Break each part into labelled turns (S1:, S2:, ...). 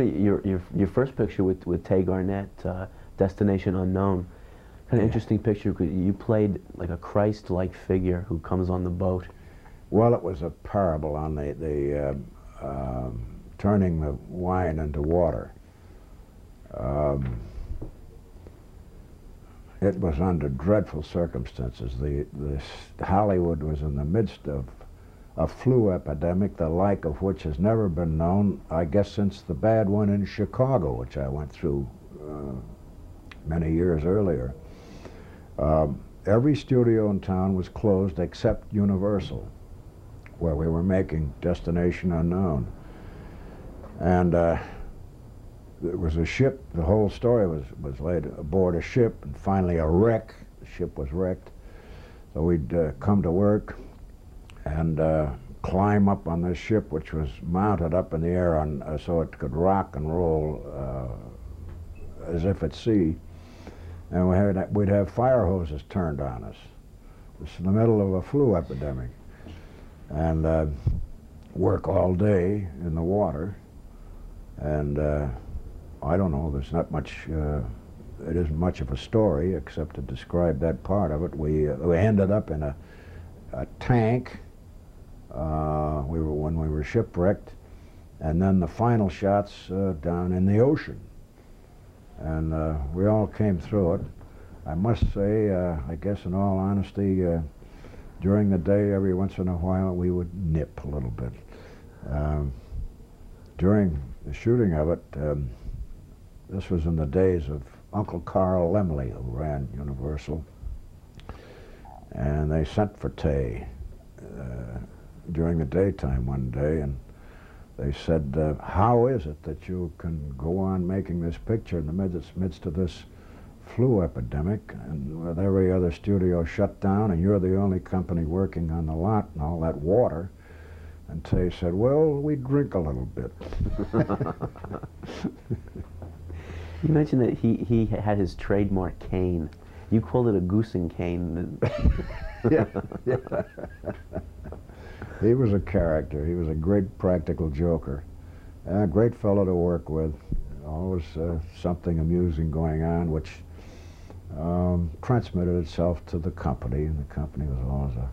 S1: Your, your, your first picture with, with Tay Garnett, uh, Destination Unknown, kind of
S2: Yeah.
S1: interesting picture because you played like a Christ-like figure who comes on the boat.
S2: Well, it was a parable on the, the uh, um, turning the wine into water. Um, it was under dreadful circumstances. The, the Hollywood was in the midst of a flu epidemic, the like of which has never been known, I guess, since the bad one in Chicago, which I went through uh, many years earlier. Um, every studio in town was closed except Universal, where we were making Destination Unknown. And uh, there was a ship, the whole story was, was laid aboard a ship, and finally a wreck. The ship was wrecked. So we'd uh, come to work and uh, climb up on this ship, which was mounted up in the air on, uh, so it could rock and roll uh, as if at sea. And we had, we'd have fire hoses turned on us. It was in the middle of a flu epidemic. And uh, work all day in the water. And uh, I don't know, there's not much, uh, it isn't much of a story except to describe that part of it. We, uh, we ended up in a, a tank uh, we were, when we were shipwrecked, and then the final shots uh, down in the ocean. And uh, we all came through it. I must say, uh, I guess in all honesty, uh, during the day, every once in a while, we would nip a little bit. Um, during the shooting of it, um, this was in the days of Uncle Carl Laemmle, who ran Universal, and they sent for Tay during the daytime one day, and they said, uh, "How is it that you can go on making this picture in the midst, midst of this flu epidemic, and with every other studio shut down, and you're the only company working on the lot and all that water?" And Tay said, "Well, we drink a little bit."
S1: You mentioned that he, he had his trademark cane. You called it a goosing cane.
S2: yeah, yeah. he was a character. He was a great practical joker. A great fellow to work with. Always uh, something amusing going on, which um, transmitted itself to the company, and the company was always a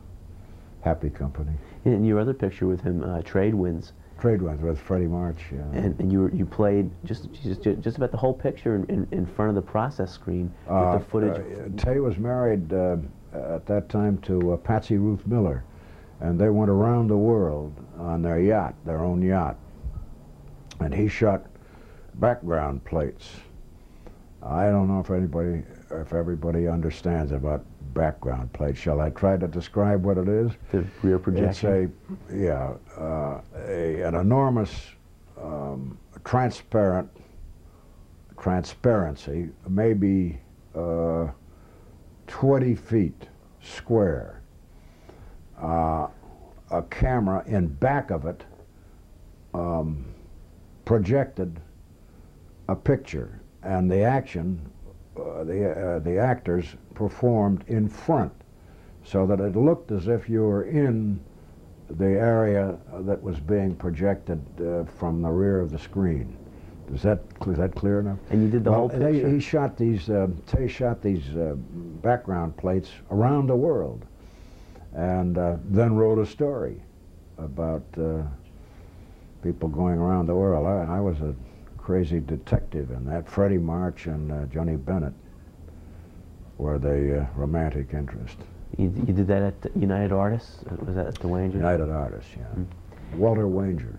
S2: happy company.
S1: In your other picture with him, uh, Trade Winds,
S2: Trade winds with Freddie March. Yeah.
S1: and, and you were, you played just, just just about the whole picture in, in, in front of the process screen
S2: Uh,
S1: with the footage.
S2: uh, Tay was married uh, at that time to uh, Patsy Ruth Miller, and they went around the world on their yacht, their own yacht. And he shot background plates. I don't know if anybody, if everybody understands about background plates. Shall I try to describe what it is?
S1: the rear projection.
S2: It's a, yeah, uh, a, an enormous um, transparent transparency, maybe uh, 20 feet square. Uh, a camera in back of it um, projected a picture, and the action, uh, the, uh, the actors performed in front so that it looked as if you were in the area that was being projected uh, from the rear of the screen. Is that is that clear enough?
S1: And you did the
S2: well,
S1: whole
S2: they-
S1: picture.
S2: he shot these. Uh, Tay shot these uh, background plates around the world, and uh, then wrote a story about uh, people going around the world. I, I was a crazy detective in that. Freddie March and uh, Johnny Bennett were the uh, romantic interest.
S1: You, you did that at United Artists? Was that at the Wanger?
S2: United Artists, yeah.
S1: Mm.
S2: Walter Wanger.